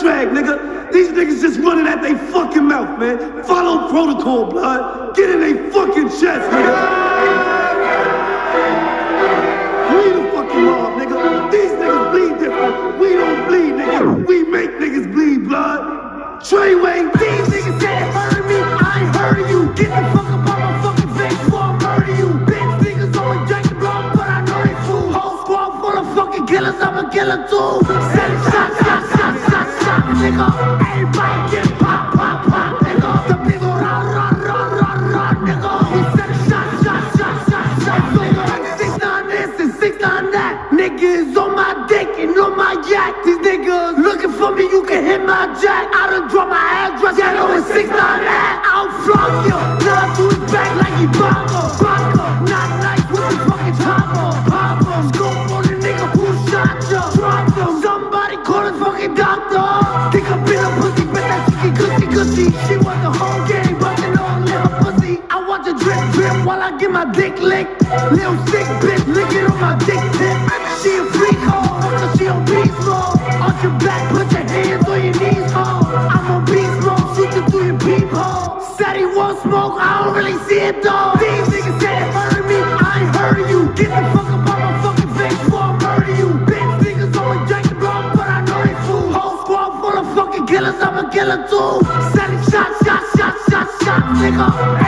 drag, nigga. These niggas just running at they fucking mouth, man. Follow protocol, blood. Get in they fucking chest, nigga. We the fucking mob, nigga. These niggas bleed different. We don't bleed, nigga. We make niggas bleed, blood. Treyway, These niggas said heard me, I ain't heard you. Get the fuck up on my fucking face before I murder you. Bitch niggas always drink the blood, but I know they fool. Whole squad full of fucking killers, I'm a killer too. Send shot, shot, shot, shot, nigga. Everybody get pop, pop, pop, nigga. The people run, run, run, run, run, nigga. We send shot, shot, shot, shot, shot, nigga. Six nine this and six nine that. Niggas on my dick and on my yacht. These niggas looking for me, you can hit my jack. I done drop my address, yeah, know it's six nine that. I'll flunk you, now to his back like he bomber. My dick licked. Little sick bitch, licking on my dick tip. She a freak hoe, cause she on beast mode. Arch your back, put your hands on your knees, ho. I'm on beast mode, shoot you through your peephole. Said he won't smoke, I don't really see it though. These niggas said heard me, I ain't heard you. Get the fuck up on my fucking face before I murder you. Bitch niggas always drink the blood, but I know they fool. Whole squad full of fucking killers, I'm a killer too. Sending shots, shots, shots, shots, shots, nigga.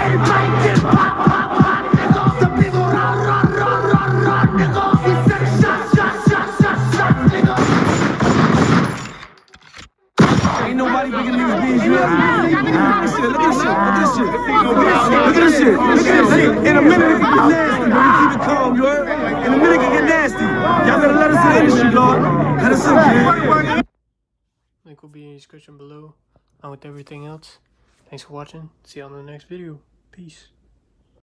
Ain't nobody bigger than these beans, you? Look at this shit, look at this shit, look at this shit. Look at this shit, look at this shit. In a minute it can get nasty, but we keep it calm, you heard? In a minute it can get nasty. Y'all gotta let us in the industry, Lord. Let us in, kid. Link will be in the description below, along with everything else. Thanks for watching. See you on the next video. Peace.